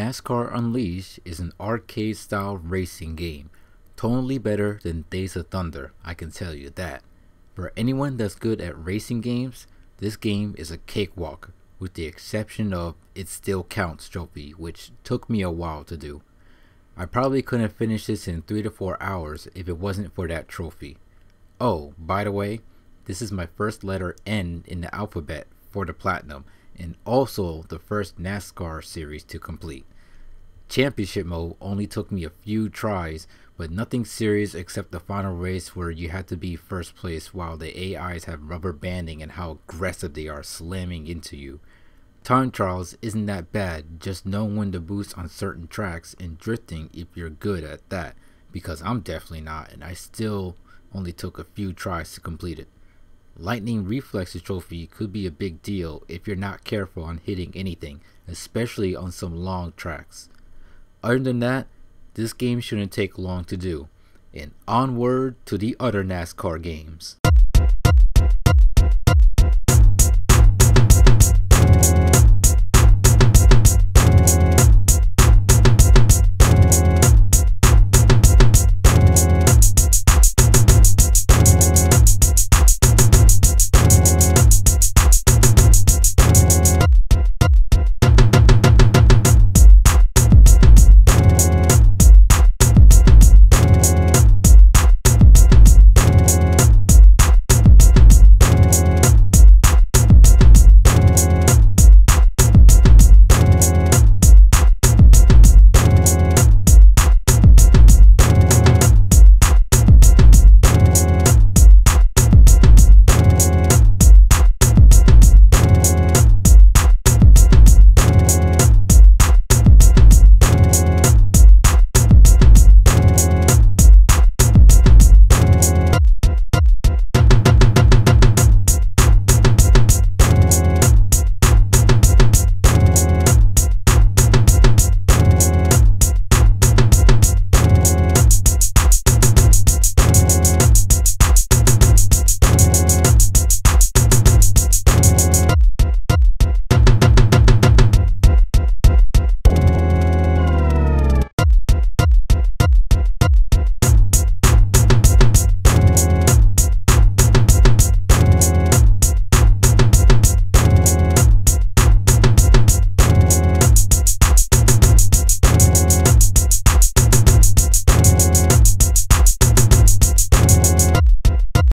NASCAR Unleashed is an arcade style racing game, totally better than Days of Thunder, I can tell you that. For anyone that's good at racing games, this game is a cakewalk, with the exception of It Still Counts trophy, which took me a while to do. I probably couldn't finish this in 3 to 4 hours if it wasn't for that trophy. Oh, by the way, this is my first letter N in the alphabet for the platinum, and also the first NASCAR series to complete. Championship mode only took me a few tries, but nothing serious except the final race where you had to be first place while the AIs have rubber banding and how aggressive they are slamming into you. Time trials isn't that bad, just know when to boost on certain tracks and drifting if you're good at that, because I'm definitely not, and I still only took a few tries to complete it. Lightning Reflexes trophy could be a big deal if you're not careful on hitting anything, especially on some long tracks. Other than that, this game shouldn't take long to do. And onward to the other NASCAR games.